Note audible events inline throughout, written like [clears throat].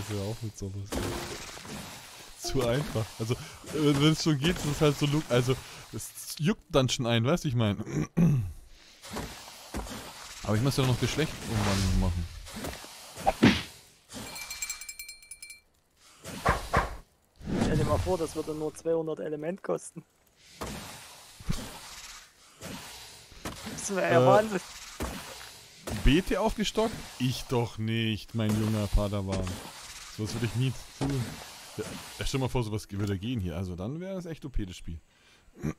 Scheiße, auf mit sowas. Zu einfach. Also, wenn es schon geht, ist es halt so, also, es juckt dann schon ein, weißt du, ich meine. Aber ich muss ja noch Geschlecht umwandeln machen. Stell dir mal vor, das würde nur 200 Element kosten. Das wäre ja Äh, Wahnsinn. Beete aufgestockt? Ich doch nicht, mein junger Padawan. Sowas würde ich nie tun. Ja, stell mal vor, sowas würde gehen hier. Also dann wäre das echt OP, das Spiel.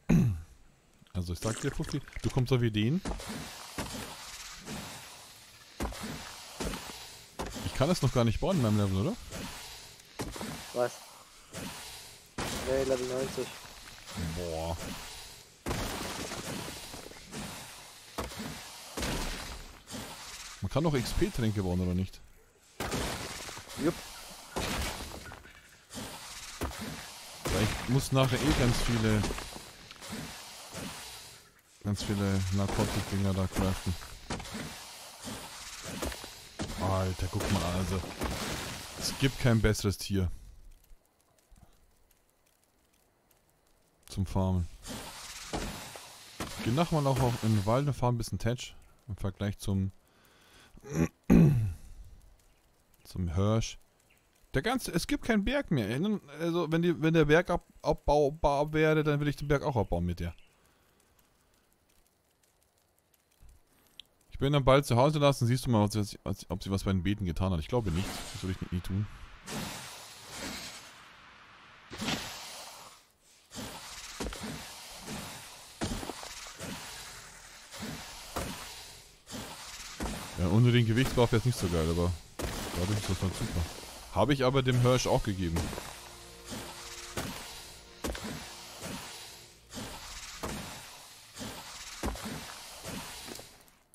[clears throat] Also ich sag dir, Fuffi, du kommst wie den. Ich kann das noch gar nicht bauen in meinem Level, oder? Was? Nee, Level 90. Boah. Man kann doch XP-Tränke bauen, oder nicht? Jupp. Weil ich muss nachher eh ganz viele ganz viele Narkotik-Dinger da craften. Alter, guck mal, also. Es gibt kein besseres Tier. Zum Farmen. Geh nachher mal auch in den Wald und fahr ein bisschen Tetch. Im Vergleich zum [clears throat] zum Hirsch. Der ganze, es gibt keinen Berg mehr. Also wenn die, wenn der Berg ab, abbaubar wäre, dann würde ich den Berg auch abbauen mit dir. Ich bin dann bald zu Hause lassen, siehst du mal, ob sie, was- ob sie was bei den Beeten getan hat. Ich glaube nicht. Das würde ich nie tun. Ja, ohne den Gewichtswurf jetzt nicht so geil, aber dadurch ist das halt super. Habe ich aber dem Hirsch auch gegeben.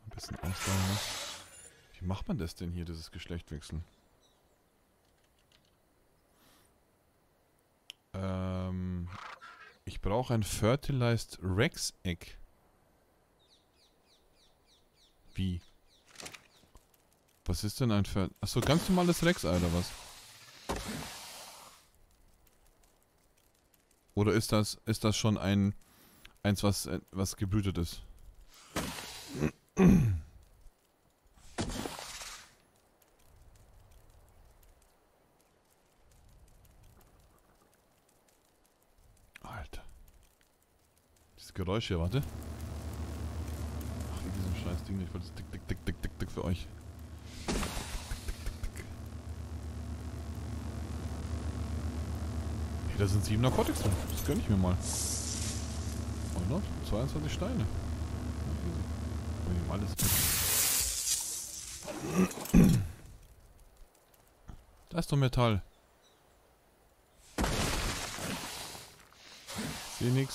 Ein bisschen Ausdauer noch. Wie macht man das denn hier, dieses Geschlecht wechseln? Ähm, ich brauche ein Fertilized Rex Egg. Wie? Was ist denn ein Fer... Achso, ganz normales Rex-Ei oder was? Oder ist das, ist das schon ein... Eins, was, äh, was gebrütet ist? Alter. Dieses Geräusch hier, warte. Ach, wie diesem scheiß Ding. Ich wollte das dick, dick, dick, dick, dick für euch. Hey, da sind sieben Narcotics drin. Das gönn ich mir mal. Why not? 22 Steine. Ihm alles. Da ist doch Metall. Seh nix.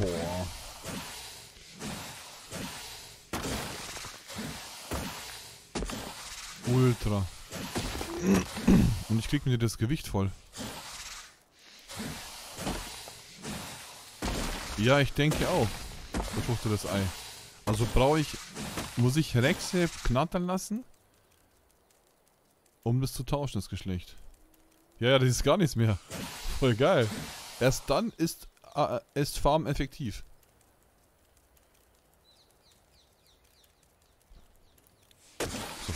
Boah. Ultra. Und ich krieg mir das Gewicht voll. Ja, ich denke auch. Befruchtetes Ei. Also brauche ich... Muss ich Rexe knattern lassen? Um das zu tauschen, das Geschlecht. Ja, ja, das ist gar nichts mehr. Voll geil. Erst dann ist, äh, ist Farm effektiv.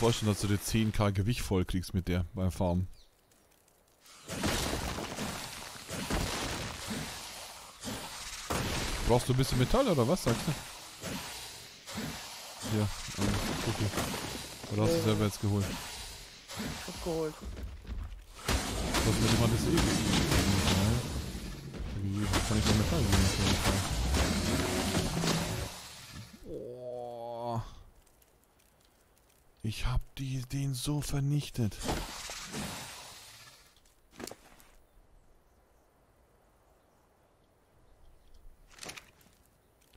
Vorstellen, dass du dir 10k Gewicht voll kriegst mit der beim Farmen. Brauchst du ein bisschen Metall oder was, sagst du? Hier, ähm, Cookie. Oder hast du selber jetzt geholt? Abgeholt. Was mir jemand das eh. Wie kann ich noch Metall nehmen? Oh. Ich hab die, den so vernichtet.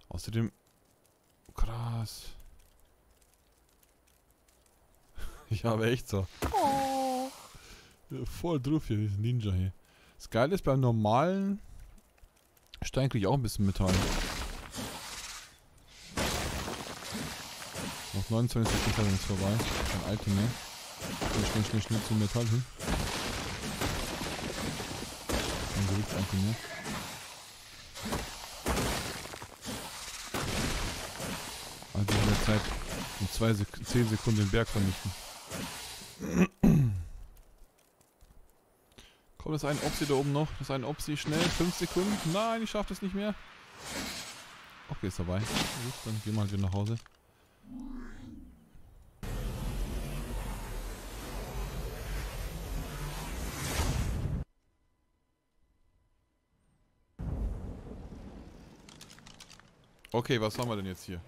Außerdem... Krass. [laughs] Ich habe echt so. Ja, voll drauf hier, dieses Ninja hier. Das Geile ist, beim normalen Stein kriege ich auch ein bisschen Metall. Noch 29 Metall ist vorbei. Kein Item mehr. Schnell, schnell, schnell, schnell zum Metall hin. Kein Gewichts-Item mehr. Also in der Zeit in zwei Sek 10 Sekunden den Berg vernichten. Kommt das ein Opsi da oben noch? Das ist ein Opsi schnell. 5 Sekunden. Nein, ich schaff das nicht mehr. Okay, ist dabei. Gut, dann gehen wir halt wieder nach Hause. Okay, was haben wir denn jetzt hier?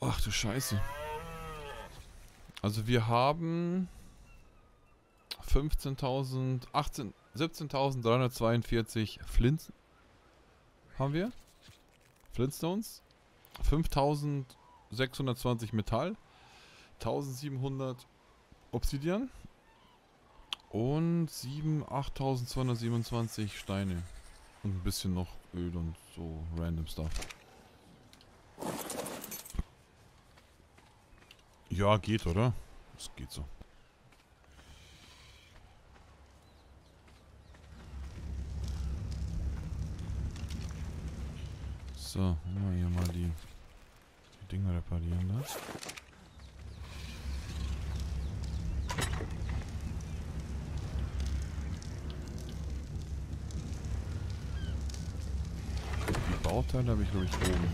Ach du Scheiße. Also wir haben 15.000, 18, 17.342 Flints haben wir. Flintstones. 5.620 Metall. 1.700 Obsidian. Und 7, 8.227 Steine. Und ein bisschen noch Öl und so random Stuff. Ja, geht, oder? Es geht so. So, wir hier mal die, die Dinger reparieren das. Bauteile habe ich glaube ich oben.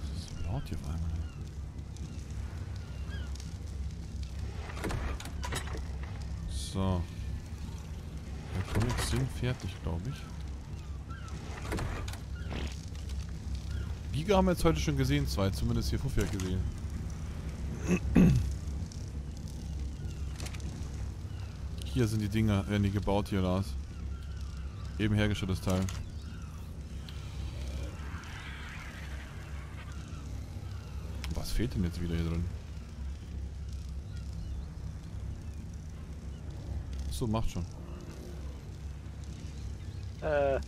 Das ist laut hier auf einmal. So. Die Comics sind fertig, glaube ich. Giga haben wir jetzt heute schon gesehen, zwei, zumindest hier hat gesehen. Hier sind die Dinger, werden die gebaut hier, Lars. Eben hergestelltes Teil. Was fehlt denn jetzt wieder hier drin? So, macht schon. Äh,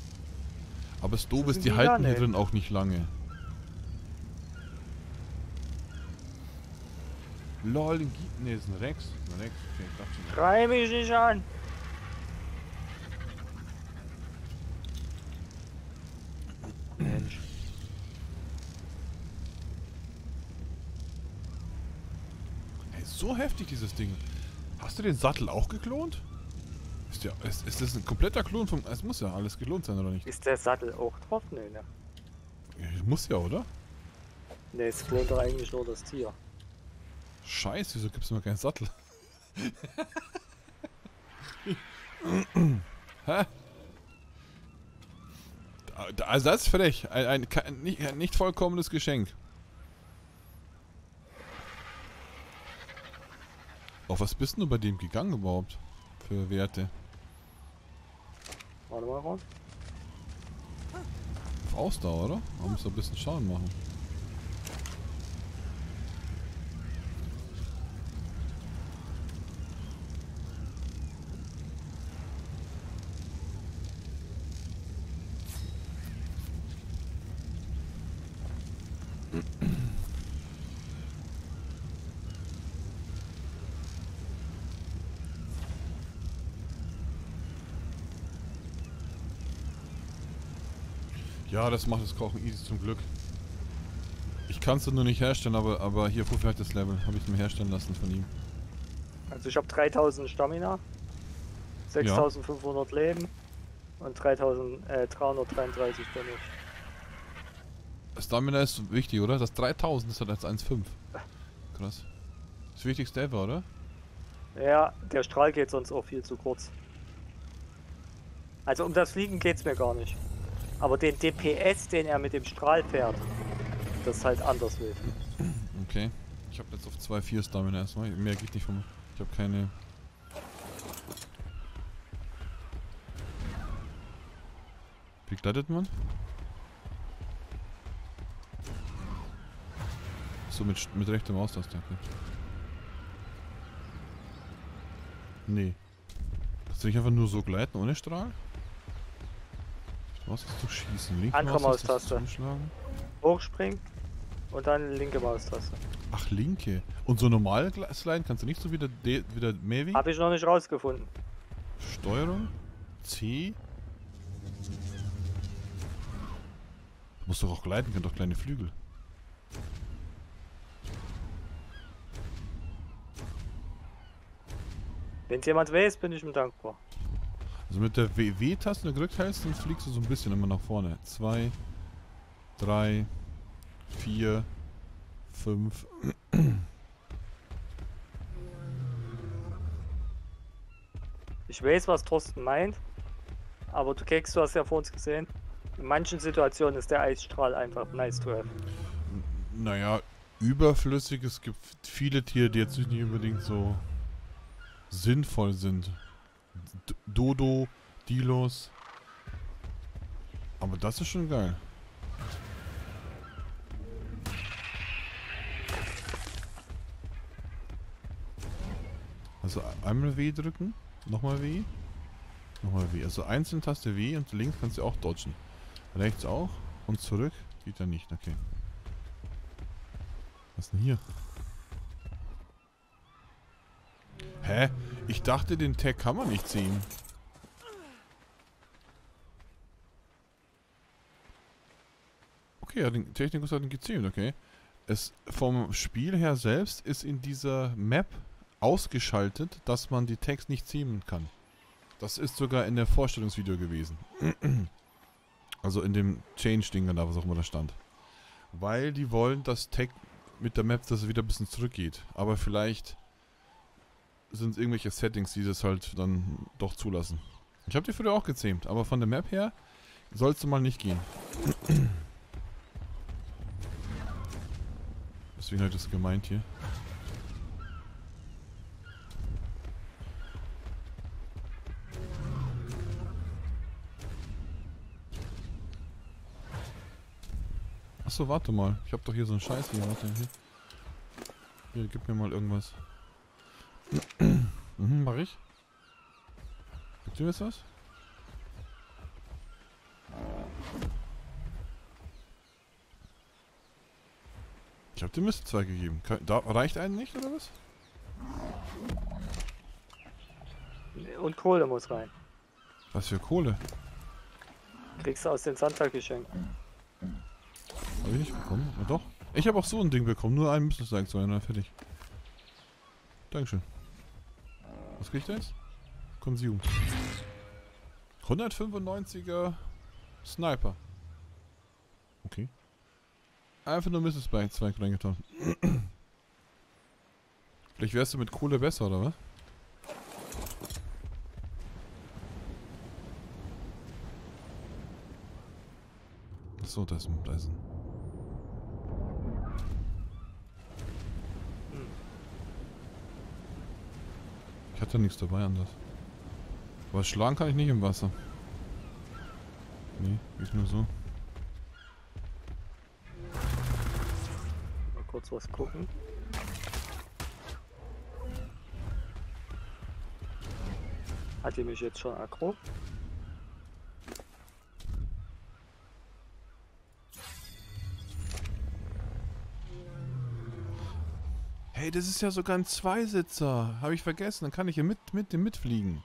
Aber das Doof ist, die halten hier drin auch nicht lange. Lol, den gibt. Ne, ist ein Rex. Ein Rex. Okay, ich dachte schon. schrei mich nicht an. So heftig dieses Ding. Hast du den Sattel auch geklont? Ist, der, ist, ist das ein kompletter Klon vom. Es muss ja alles gelohnt sein, oder nicht? Ist der Sattel auch drauf? Nee, ne? Ja, muss ja, oder? Ne, es klont doch eigentlich nur das Tier. Scheiße, wieso gibt's mir keinen Sattel? [laughs] Hä? Also das ist frech. Ein, ein, kein- nicht, ein nicht vollkommenes Geschenk. Auf was bist du bei dem gegangen überhaupt? Für Werte? Warte mal, Ron. Auf Ausdauer, oder? Man muss ein bisschen Schaden machen. Ja, das macht das Kochen easy zum Glück. Ich kann es nur nicht herstellen, aber, aber hier Fuffi hat das Level. Habe ich mir herstellen lassen von ihm. Also ich habe 3000 Stamina, 6500 Leben und 3000, äh, 333 Damage. Stamina ist wichtig, oder? Das 3000 ist halt als 1,5. Krass. Das wichtigste ever, oder? Ja, der Strahl geht sonst auch viel zu kurz. Also um das Fliegen geht's mir gar nicht. Aber den DPS, den er mit dem Strahl fährt, das ist halt anders wild. Okay. Ich habe jetzt auf 2-4 Stamina erstmal. Mehr geht nicht von mir. Ich habe keine... Begleitet man? So mit, mit rechtem Maustaste. Okay. Nee. Kannst du nicht einfach nur so gleiten ohne Strahl? Was ist du schießen? Linke Andere Maustaste. Hochspringen und dann linke Maustaste. Ach, linke. Und so normal sliden kannst du nicht so wie der, D- wie der Mavi? Habe ich noch nicht rausgefunden. Steuerung? C? Du musst doch auch gleiten können, doch kleine Flügel. Wenn es jemand weiß, bin ich ihm dankbar. Also mit der W-Taste, gedrückt hältst, dann fliegst du so ein bisschen immer nach vorne. Zwei, drei, vier, fünf. Ich weiß, was Thorsten meint, aber du Keks, du hast ja vor uns gesehen. In manchen Situationen ist der Eisstrahl einfach nice to have. Naja, überflüssig. Es gibt viele Tiere, die jetzt nicht unbedingt so sinnvoll sind. Dodo, Dilos. Aber das ist schon geil. Also einmal W drücken, nochmal W, nochmal W. Also einzelne Taste W und links kannst du auch dodgen. Rechts auch und zurück geht ja nicht, okay. Was denn hier? Hä? Ich dachte, den Tag kann man nicht ziehen. Okay, ja, den Technikus hat ihn gezähmt, okay. Es vom Spiel her selbst ist in dieser Map ausgeschaltet, dass man die Tags nicht ziehen kann. Das ist sogar in der Vorstellungsvideo gewesen. [clears throat] also in dem Change-Ding da, was auch immer da stand. Weil die wollen, dass Tag mit der Map, dass es wieder ein bisschen zurückgeht. Aber vielleicht sind es irgendwelche Settings, die das halt dann doch zulassen. Ich habe die früher auch gezähmt, aber von der Map her sollst du mal nicht gehen. [clears throat] Deswegen ich das gemeint hier. Achso, warte mal. Ich habe doch hier so einen Scheiß hier. Warte, hier. Hier, gib mir mal irgendwas. Mhm, mach ich. Gibst du jetzt was? Ich hab dir Mist zwei gegeben. Da, reicht einen nicht, oder was? Und Kohle muss rein. Was für Kohle? Kriegst du aus den Santa-Geschenken. Hab ich nicht bekommen? Na doch. Ich habe auch so ein Ding bekommen. Nur einen müsste es sein, sein. Na, fertig. Dankeschön. Was krieg ich da jetzt? Konsum. 195er Sniper. Okay. Einfach nur Mrs. bei zwei reingetan. [clears throat] Vielleicht wärst du mit Kohle besser, oder was? Achso, da ist ein, da ist ein. Hatte nichts dabei anders. Aber schlagen kann ich nicht im Wasser. Nee, geht nur so. Mal kurz was gucken. Hat die mich jetzt schon aggro? Das ist ja sogar ein Zweisitzer. Habe ich vergessen. Dann kann ich hier mit, mit dem mitfliegen.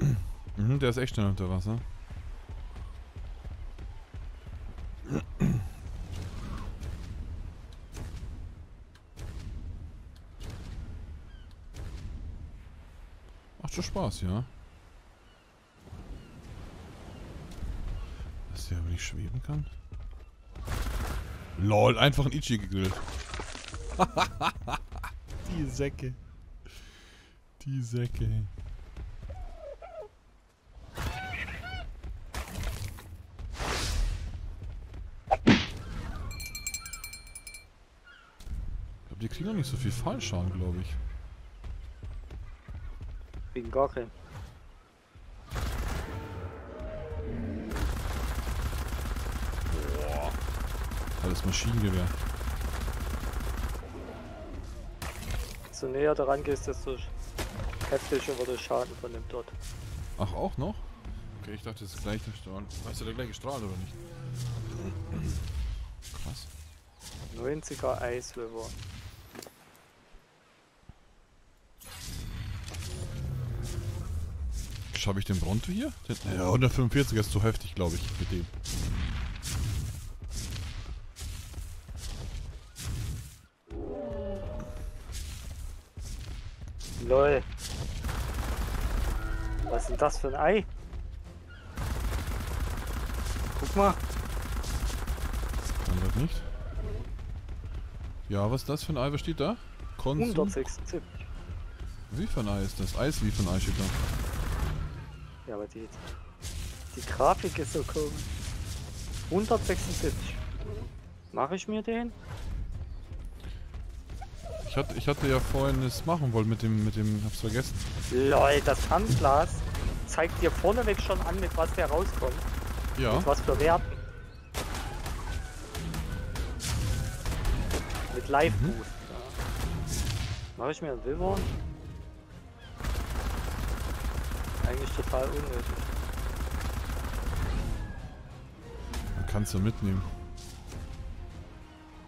[clears throat] Mhm, der ist echt schnell unter Wasser. [clears throat] Macht schon Spaß, ja. Dass der aber nicht schweben kann. Lol, einfach ein Ichi gegrillt. [laughs] Die Säcke. Die Säcke. Ich glaube, die kriegen noch nicht so viel Fallschaden, glaube ich. Wegen gar keinen. Alles Maschinengewehr. Desto näher daran gehst, desto heftig über den Schaden von dem dort. Ach, auch noch? Okay, ich dachte, das ist der gleiche Strahl. Weißt du, der gleiche Strahl oder nicht? Krass. 90er Eiswürmer. Schaffe ich den Bronto hier? Den, ja, 145 ist zu heftig, glaube ich, mit dem. Lol. Was ist denn das für ein Ei? Guck mal. Kann das nicht. Ja, was ist das für ein Ei? Was steht da? Konsum? 176. Wie für ein Ei ist das? Eis wie für ein Ei steht da? Ja, aber die, die Grafik ist so komisch. 176. Mache ich mir den? Ich hatte, ich hatte ja vorhin es machen wollen mit dem, mit dem, hab's vergessen. Lol, das Fernglas zeigt dir vorneweg schon an, mit was der rauskommt. Ja, Mit was für Werten. Mit Live Mhm. Ja. Mache ich mir einen Wilborn? Eigentlich total unnötig. dann kannst du mitnehmen.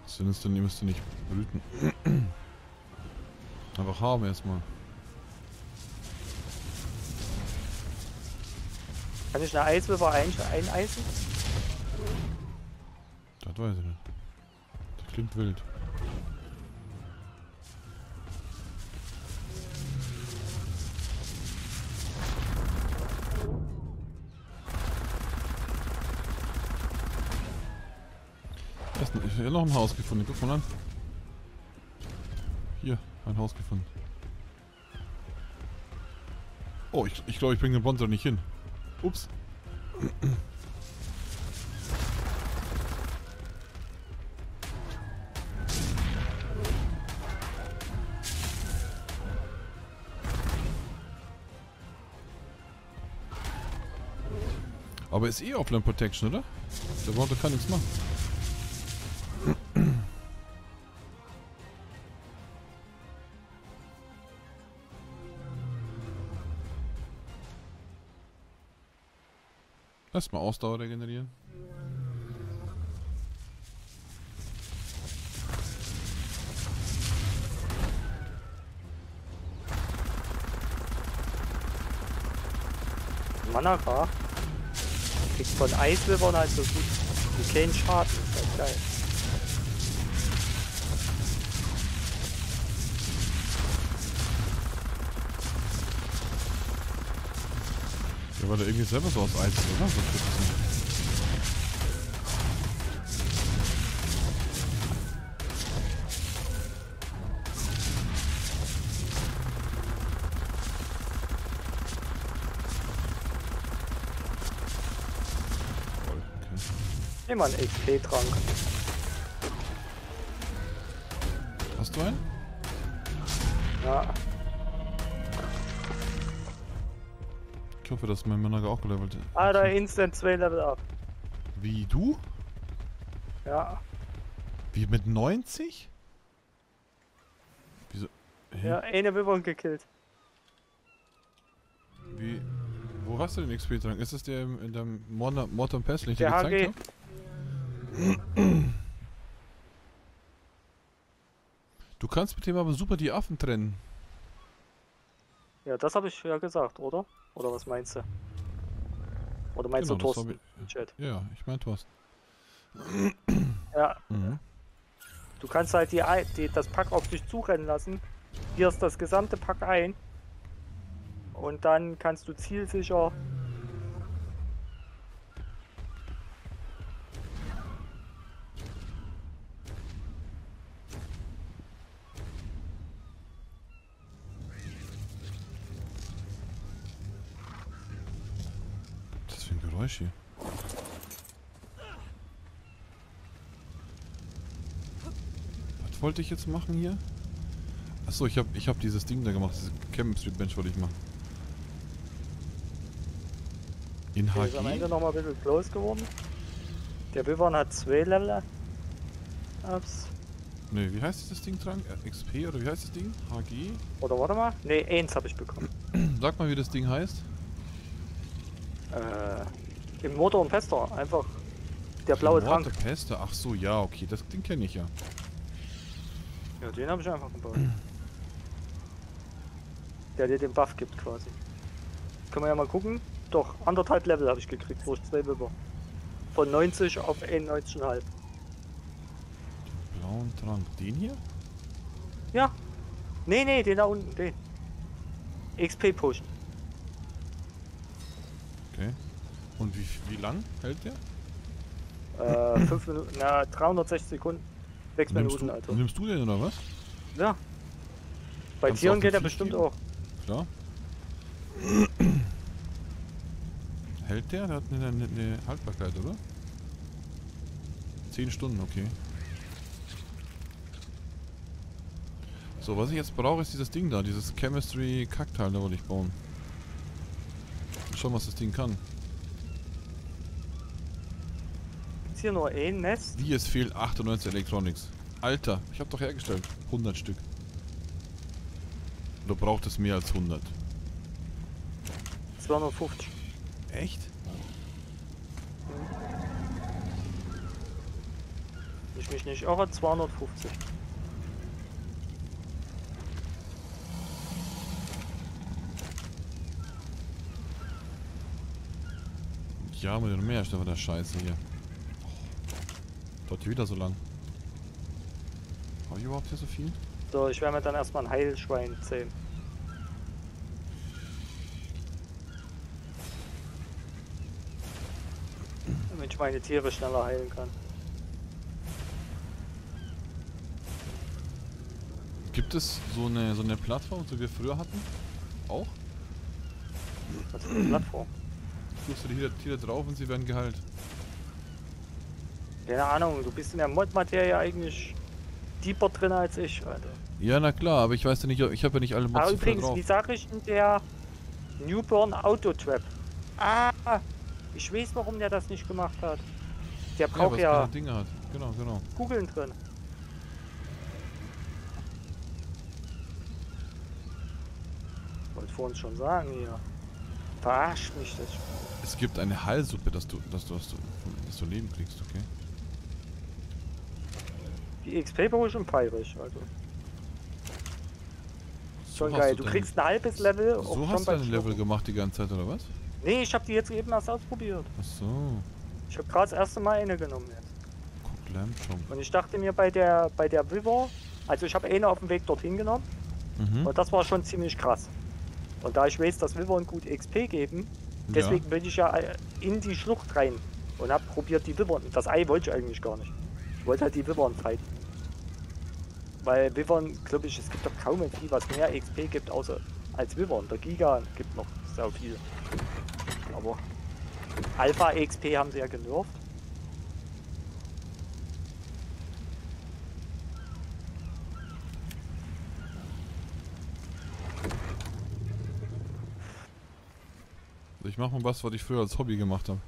Sonst dann müsst du nicht brüten. [clears throat] Einfach haben erstmal. Kann ich eine Eiswürfer ein eineisen? Das weiß ich nicht. Das klingt wild. Da ist ein- Ich habe noch ein Haus gefunden. Guck mal an. Hier, ein Haus gefunden. Oh, ich glaube, ich, glaub, ich bringe den Bonzer nicht hin. Ups. Aber ist eh Offline Protection, oder? Der Bonzer kann nichts machen. Erstmal Ausdauer regenerieren. Manaka kriegt von Eiswürfern halt so gut wie keinen Schaden. Ist halt geil. Ja, weil er irgendwie selber so aus Eis oder? So okay. Nimm mal einen XP-Trank. Hoffe, dass mein Manager auch gelevelt ist. Alter, instant 2 Level up. Wie du? Ja, Wie mit 90? Wieso? Hä? ja, eine Wyvern gekillt. Wie? Wo hast du den XP-Trank? Ist es der in dem Modern, Modern Pass, den ich dir gezeigt habe? [clears throat] Du kannst mit dem aber super die Affen trennen. Ja, das habe ich ja gesagt, oder? Oder was meinst du? Oder meinst Genau, du Thorsten Chat? Ja, ich mein, du hast. Ja, Mhm. du kannst halt die, die, das Pack auf dich zurennen lassen. Wirst das gesamte Pack ein. Und dann kannst du zielsicher Was ist das für ein Geräusch hier? Was wollte ich jetzt machen hier? Achso, ich habe ich hab dieses Ding da gemacht, dieses Camp Street Bench wollte ich machen. In Der ist am Ende HG? nochmal ein bisschen close geworden. Der Wyvern hat zwei Level Ups. Ne, wie heißt dieses Ding dran? Äh, XP oder wie heißt das Ding? HG? Oder warte mal. Ne, eins habe ich bekommen. [clears throat] Sag mal, wie das Ding heißt. Äh, Im Motor und Pester. Einfach der blaue Trank. Pester? Ach so, ja, okay. Das Ding kenne ich ja. Ja, den habe ich einfach gebaut. der dir den Buff gibt quasi. Können wir ja mal gucken. Doch, anderthalb Level habe ich gekriegt, wo ich zwei Wipper. Von 90 auf 91,5. Blauen Trank. Den hier? Ja. Nee, nee, den da unten, den. XP pushen. Okay. Und wie, wie lang hält der? Äh, 5 Minuten, na, 360 Sekunden. 6 Minuten, du, Alter. Nimmst du den oder was? Ja. Bei Kannst Tieren geht er bestimmt geben? auch. Klar. Hält der? Der hat eine, eine, eine Haltbarkeit, oder? 10 Stunden, okay. So, was ich jetzt brauche, ist dieses Ding da, dieses Chemistry-Kackteil, da wollte ich bauen. Schauen, was das Ding kann. Ist hier nur ein Nest? Wie, es fehlt 98 Electronics. Alter, ich habe doch hergestellt. 100 Stück. Oder braucht es mehr als 100? 250. Echt? Ich mich nicht irre, 250. Ja, mit mehr ist aber der Scheiße hier. Dort wieder so lang. Habe ich überhaupt hier so viel? So, ich werde mir dann erstmal ein Heilschwein zählen. Damit ich meine Tiere schneller heilen kann. Gibt es so eine, so eine Plattform, so wie wir früher hatten? Auch? Was für eine Plattform? Tust du die Tiere drauf und sie werden geheilt. Keine Ahnung, du bist in der Mod-Materie eigentlich deeper drin als ich, Alter. Ja, na klar, aber ich weiß ja nicht, ich habe ja nicht alle Mods Aber übrigens, drauf. wie sag ich denn der Newborn Auto Trap? Ah, ich weiß, warum der das nicht gemacht hat. Der Ja, braucht ja, keine Dinge hat. Genau, genau. Kugeln drin. Wollte vorhin schon sagen hier. Verarscht mich das. Es gibt eine Heilsuppe, dass du, dass du, dass du, dass du Leben kriegst, okay? Die XP brauche ich und feirig, also. Schon hast geil. du Du kriegst ein halbes Level. So hast du dein Level gemacht die ganze Zeit, oder was? Nee, ich habe die jetzt eben erst ausprobiert. Ach so. Ich habe gerade das erste Mal eine genommen jetzt. Guck, Lamb Chomp. Und ich dachte mir bei der bei der River, also ich habe eine auf dem Weg dorthin genommen Mhm. und das war schon ziemlich krass. Und da ich weiß, dass Wyvern gut XP geben, deswegen bin ich ja äh, in die Schlucht rein und habe probiert die Wyvern. Das Ei wollte ich eigentlich gar nicht. Ich wollte halt die Wyvern fighten. Weil Wyvern, glaube ich, es gibt doch kaum ein Vieh, was mehr XP gibt, außer als Wyvern. Der Giga gibt noch sehr viel. Aber Alpha XP haben sie ja genervt. Ich mach mal was, was ich früher als Hobby gemacht habe.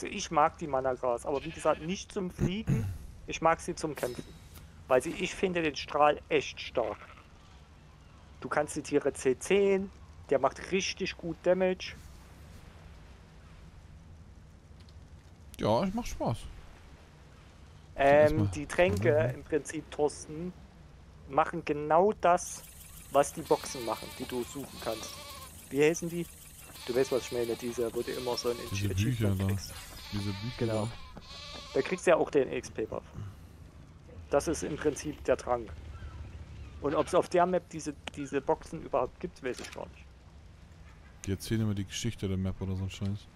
Also ich mag die Managras, aber wie gesagt nicht zum Fliegen. Ich mag sie zum Kämpfen. Weil sie, ich finde den Strahl echt stark. Du kannst die Tiere C10, der macht richtig gut Damage. Ja, ich mach Spaß. Ähm, die Tränke im Prinzip, Thorsten, machen genau das, was die Boxen machen, die du suchen kannst. Wie heißen die? Du weißt, was ich meine, diese, wo du immer so ein Diese Bücher da. Diese Bücher. Genau. Da kriegst du ja auch den XP-Buff. Das ist im Prinzip der Trank. Und ob es auf der Map diese, diese Boxen überhaupt gibt, weiß ich gar nicht. Die erzählen immer die Geschichte der Map oder so ein Scheiß.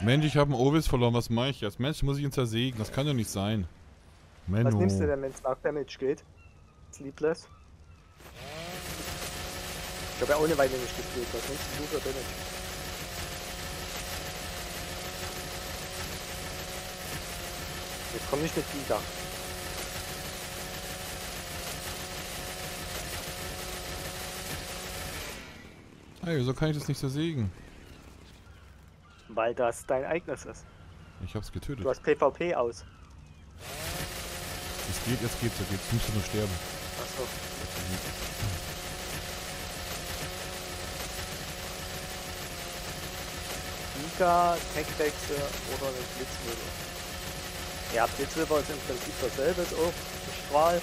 Mensch, ich habe einen Ovis verloren, was mache ich jetzt? Mensch, muss ich ihn zersägen, das kann doch nicht sein. Menno. Was nimmst du denn, wenn es nach Damage geht? Sleepless? Ich habe ja ohne Weile nicht gespielt. Was nimmst du für Damage? Jetzt komm nicht mit Giga. Hey, wieso kann ich das nicht so sägen? Weil das dein eigenes ist. Ich hab's getötet. Du hast PvP aus. Es geht, jetzt geht's, jetzt geht's. Du musst nur sterben. Achso. Giga, Tech-Wechsel oder eine Blitzmühle. Ja, Blitzwilber ist im Prinzip dasselbe, ist auch Strahl.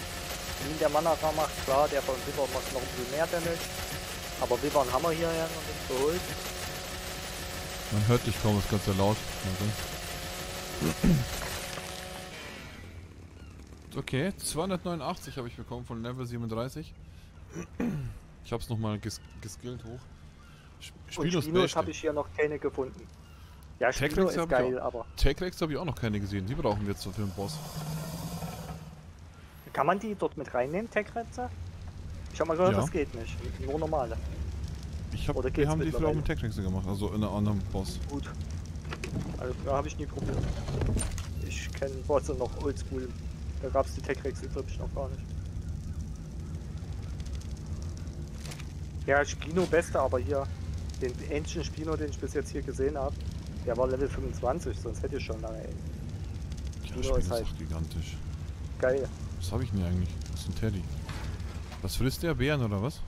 Wie der Manara macht, klar, der von Wibber macht noch ein bisschen mehr Damage. Aber Wibbern haben wir hier ja noch nicht geholt. Man hört dich kaum, ist ganz sehr laut. Okay, 289 habe ich bekommen von Level 37. Ich habe es nochmal ges geskillt hoch. Spinos, Spinos habe ich hier noch keine gefunden. Ja, Spino ist geil, aber... Tech-Rex habe ich auch noch keine gesehen. Die brauchen wir jetzt so für den Boss. Kann man die dort mit reinnehmen, Tech-Rexe? Ich habe mal gehört, ja. das geht nicht. Nur normale. Ich hab, Oder wir haben die vielleicht auch mit Tech-Rexe gemacht, also in einem anderen Boss. Gut. Also, da habe ich nie probiert. Ich kenne Bosse noch oldschool. Da gab es die Tech-Rexe, glaube ich, noch gar nicht. Ja, Spino beste, aber hier den Ancient Spino, den ich bis jetzt hier gesehen habe, der war Level 25, sonst hätte ich schon lange ey. Spino ist halt gigantisch. Geil. Was habe ich denn eigentlich? Das ist ein Teddy. Was frisst der? Bären oder was?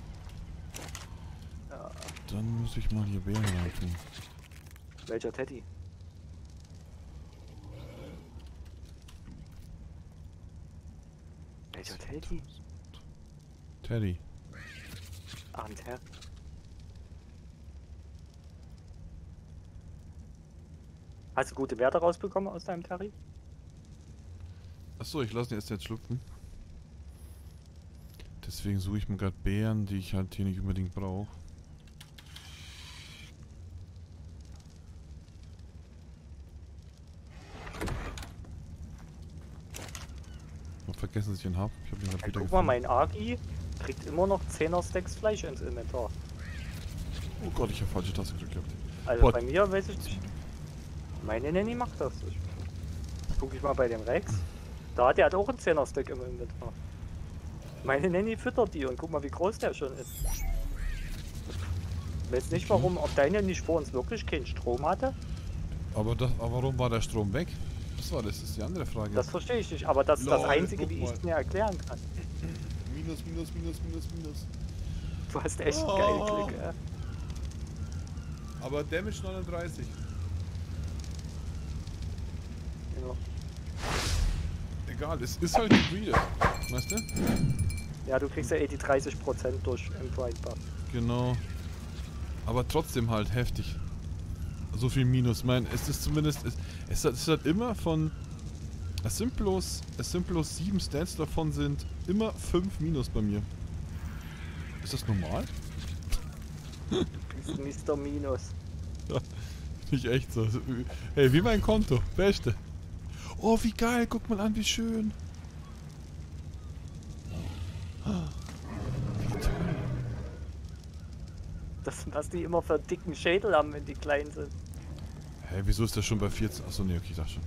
Ja. Dann muss ich mal hier Bären reintun. Welcher Teddy? Welcher Teddy? Teddy. Ah, ein Teddy. Hast du gute Werte rausbekommen aus deinem Terry? Achso, ich lasse ihn erst jetzt schlüpfen. Deswegen suche ich mir gerade Beeren, die ich halt hier nicht unbedingt brauche. vergessen, dass ich ihn habe. Ich habe ihn gerade wieder Guck mal, mein Agi kriegt immer noch 10er Stacks Fleisch ins Inventar. Oh Gott, ich habe falsche Taste gedrückt gehabt. Also Boah. bei mir weiß ich nicht. Meine Nanny macht das. Ich, guck ich mal bei dem Rex. Da hat er auch einen 10er Stack im Inventar. Meine Nanny füttert die und guck mal, wie groß der schon ist. Ich weiß nicht, warum, ob deine nicht vor uns wirklich keinen Strom hatte. Aber, das, aber warum war der Strom weg? Das war das, ist die andere Frage. Das verstehe ich nicht, aber das ist das Einzige, wie ich es mir erklären kann. Minus, minus, minus, minus, minus. Du hast echt oh. geile Klick, ja. Aber Damage 39. Ja. Egal, es ist halt Hybride. Weißt du? Ja, du kriegst ja eh die 30% durch im Bright Buff. Genau. Aber trotzdem halt heftig. So viel Minus. Mein, es ist zumindest. Es, es ist halt immer von. Es sind bloß. Es sind bloß sieben Stats davon sind immer 5 Minus bei mir. Ist das normal? Du bist Mr. Minus. Ja, [laughs] nicht echt so. Hey, wie mein Konto. Beste. Oh, wie geil. Guck mal an, wie schön. Das, was die immer für dicken Schädel haben, wenn die klein sind. Hä, hey, wieso ist der schon bei 14? Achso, nee, okay, ich dachte schon.